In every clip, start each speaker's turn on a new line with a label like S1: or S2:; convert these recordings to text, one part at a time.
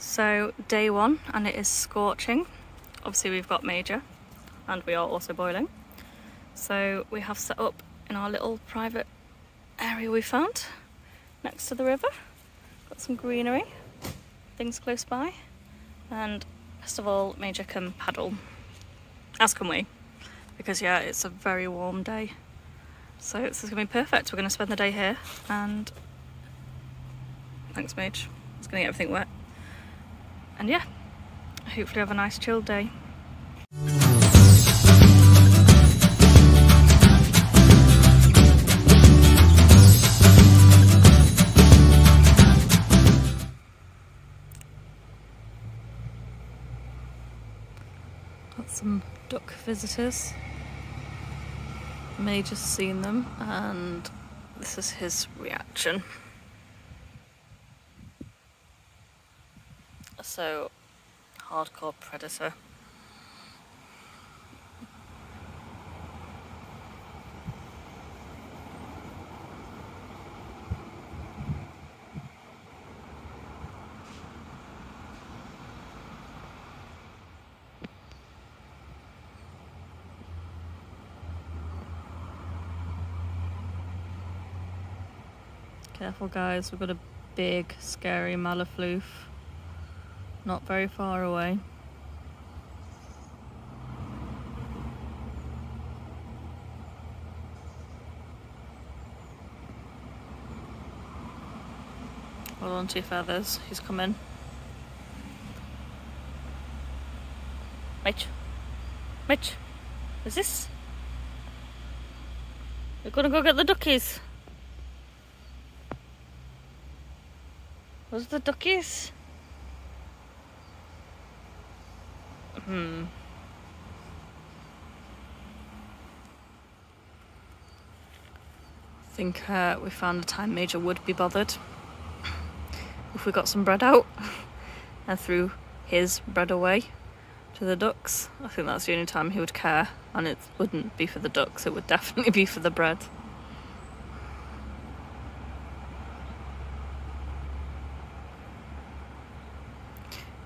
S1: So day one and it is scorching. Obviously we've got Major and we are also boiling. So we have set up in our little private area we found next to the river. Got some greenery, things close by and best of all Major can paddle, as can we because yeah it's a very warm day. So this is going to be perfect. We're going to spend the day here and thanks Mage. It's going to get everything wet. And yeah, hopefully have a nice chill day. Got some duck visitors. May just seen them and this is his reaction. So, hardcore predator. Careful guys, we've got a big scary malafloof not very far away. Hold on to your feathers, he's coming. Mitch, Mitch, is this? We're gonna go get the duckies. Where's the duckies? Hmm. I think uh, we found a time Major would be bothered if we got some bread out and threw his bread away to the ducks. I think that's the only time he would care, and it wouldn't be for the ducks, it would definitely be for the bread.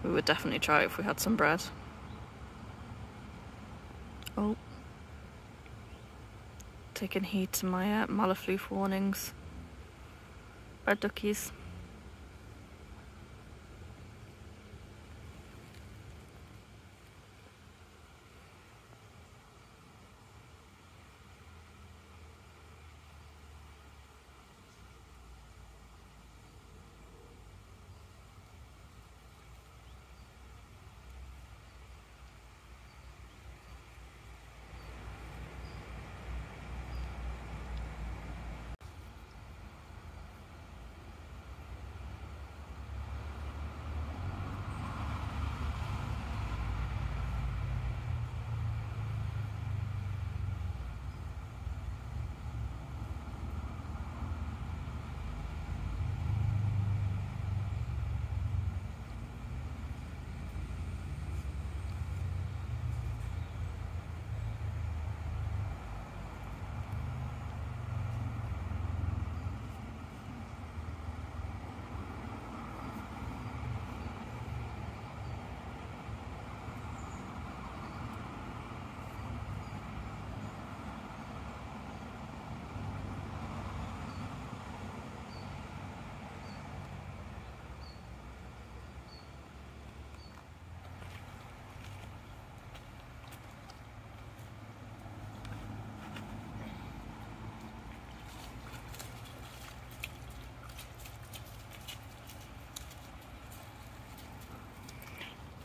S1: We would definitely try if we had some bread. Oh. Taking heed to my uh, warnings. Red duckies.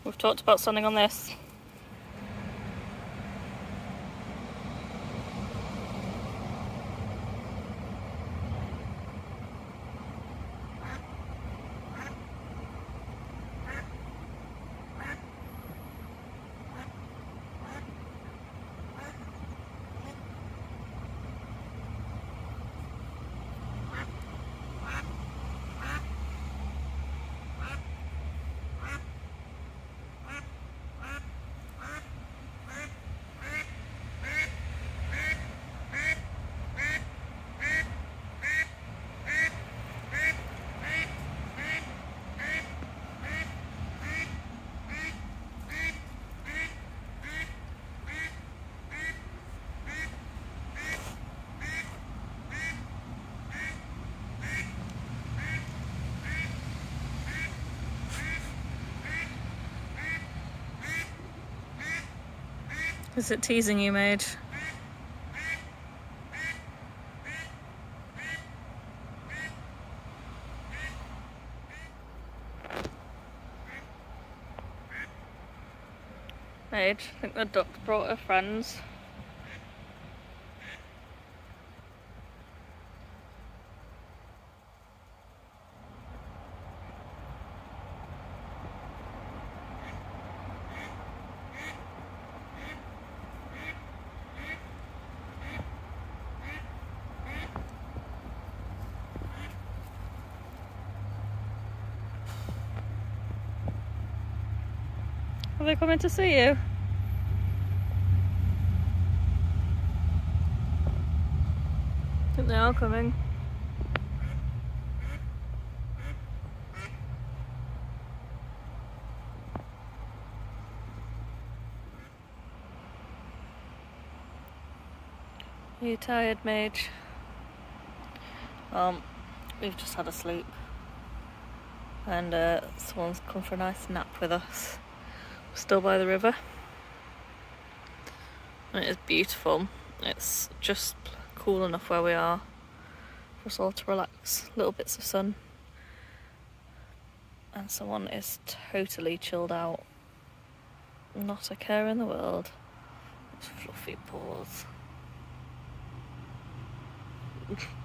S1: We've talked about standing on this. Is it teasing you, Mage? Mage, I think the duck brought her friends. Are they coming to see you? I think they are coming. Are you tired, Mage? Um, we've just had a sleep. And uh, someone's come for a nice nap with us still by the river. And it is beautiful. It's just cool enough where we are for us all to relax. Little bits of sun. And someone is totally chilled out. Not a care in the world. It's fluffy paws.